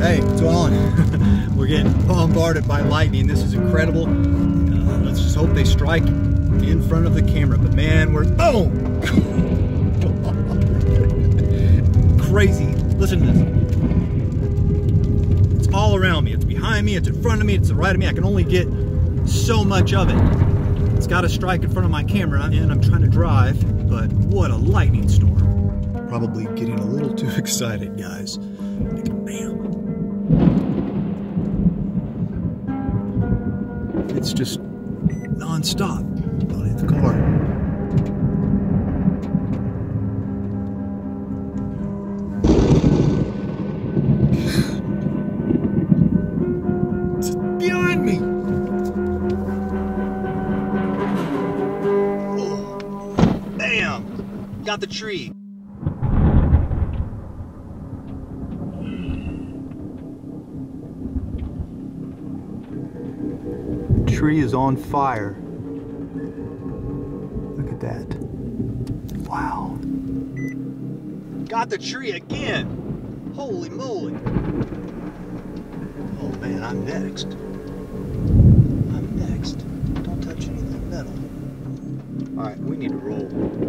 hey, what's going on? We're getting bombarded by lightning. This is incredible. Uh, let's just hope they strike in front of the camera. But man, we're boom! Crazy. Listen to this. It's all around me. It's behind me. It's in front of me. It's to the right of me. I can only get so much of it. It's got to strike in front of my camera, and I'm trying to drive. But what a lightning storm! Probably getting a little too excited, guys. Just non-stop on the car. Behind me. Bam! Got the tree. Tree is on fire. Look at that. Wow. Got the tree again. Holy moly. Oh man, I'm next. I'm next. Don't touch anything metal. All right, we need to roll.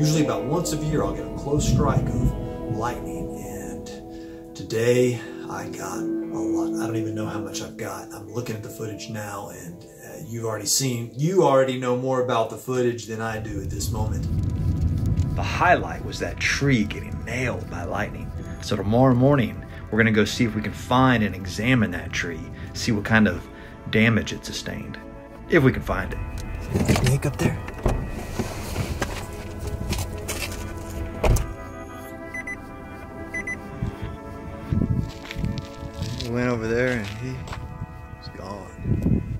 Usually about once a year I'll get a close strike of lightning and today I got a lot. I don't even know how much I've got. I'm looking at the footage now and uh, you've already seen, you already know more about the footage than I do at this moment. The highlight was that tree getting nailed by lightning. So tomorrow morning we're gonna go see if we can find and examine that tree, see what kind of damage it sustained, if we can find it. Snake up there? Went over there and he's gone.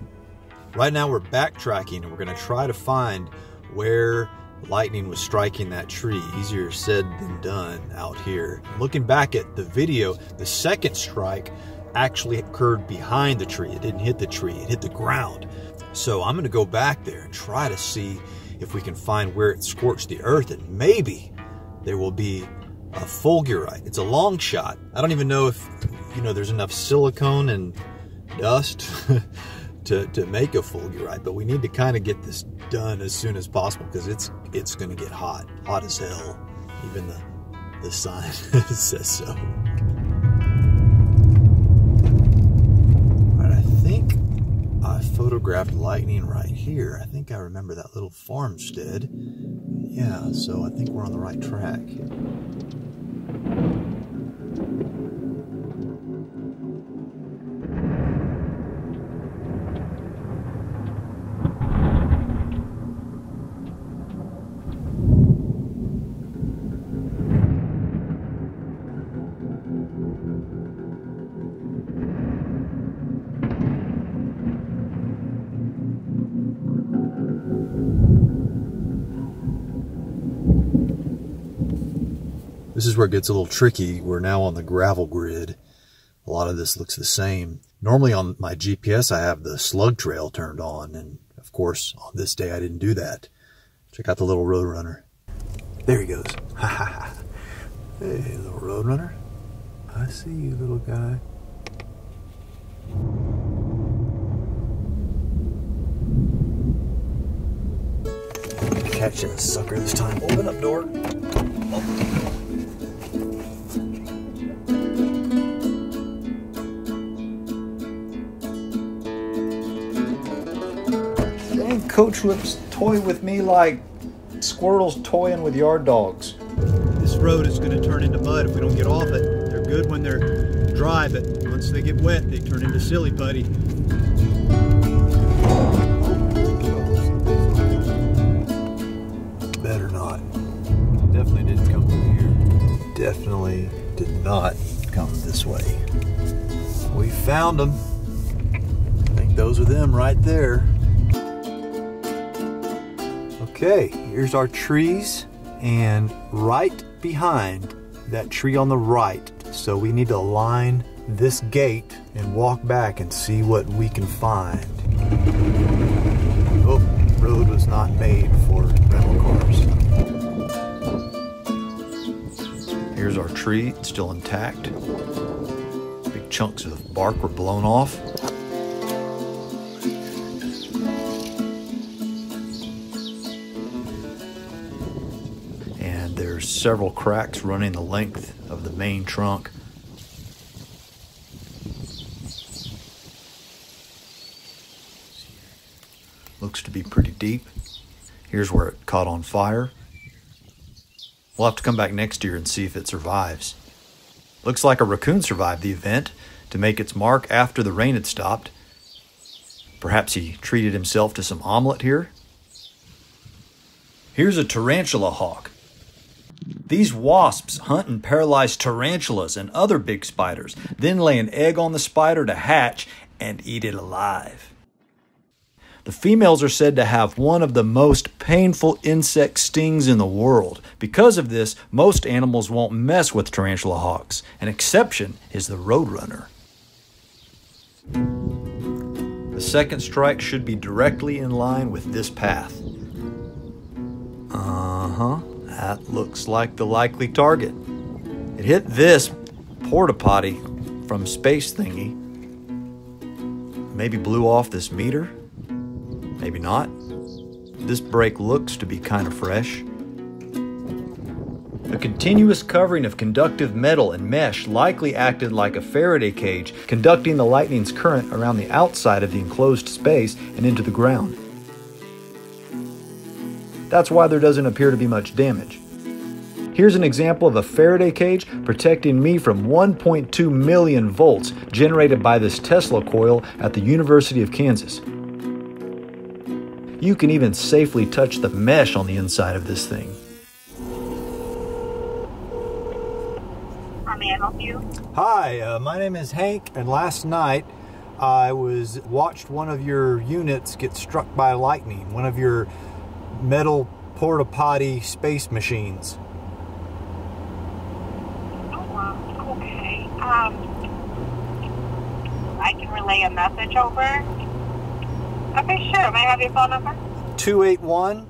Right now we're backtracking and we're to try to find where lightning was striking that tree. Easier said than done out here. Looking back at the video, the second strike actually occurred behind the tree. It didn't hit the tree, it hit the ground. So I'm to go back there and try to see if we can find where it scorched the earth and maybe there will be a fulgurite. It's a long shot. I don't even know if, you know, there's enough silicone and dust to, to make a fulgurite, but we need to kind of get this done as soon as possible because it's it's going to get hot, hot as hell. Even the, the sign says so. I think I photographed lightning right here. I think I remember that little farmstead. Yeah, so I think we're on the right track. This is where it gets a little tricky. We're now on the gravel grid. A lot of this looks the same. Normally on my GPS, I have the slug trail turned on. And of course, on this day, I didn't do that. Check out the little Roadrunner. There he goes. Hey, little Roadrunner. I see you, little guy. Catch that sucker this time. Open up door. Dang, Coachwhips toy with me like squirrels toying with yard dogs. This road is going to turn into mud if we don't get off it. They're good when they're dry, but once they get wet, they turn into silly putty. Better not. Definitely didn't come through here. Definitely did not come this way. We found them. I think those are them right there. Okay, here's our trees, and right behind that tree on the right. So we need to line this gate and walk back and see what we can find. Oh, road was not made for rental cars. Here's our tree, it's still intact. Big chunks of bark were blown off. There's several cracks running the length of the main trunk. Looks to be pretty deep. Here's where it caught on fire. We'll have to come back next year and see if it survives. Looks like a raccoon survived the event to make its mark after the rain had stopped. Perhaps he treated himself to some omelet here. Here's a tarantula hawk. These wasps hunt and paralyze tarantulas and other big spiders, then lay an egg on the spider to hatch and eat it alive. The females are said to have one of the most painful insect stings in the world. Because of this, most animals won't mess with tarantula hawks. An exception is the roadrunner. The second strike should be directly in line with this path. Uh huh. That looks like the likely target. It hit this porta potty from Space Thingy. Maybe blew off this meter? Maybe not. This break looks to be kind of fresh. A continuous covering of conductive metal and mesh likely acted like a Faraday cage, conducting the lightning's current around the outside of the enclosed space and into the ground. That's why there doesn't appear to be much damage. Here's an example of a Faraday cage protecting me from 1.2 million volts generated by this Tesla coil at the University of Kansas. You can even safely touch the mesh on the inside of this thing. How may I help you? Hi, uh, my name is Hank, and last night I was watched one of your units get struck by lightning. One of your metal porta potty space machines. Oh, um, okay. Um, I can relay a message over. Okay, sure. May I have your phone number? 281